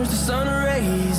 catch the sun rays.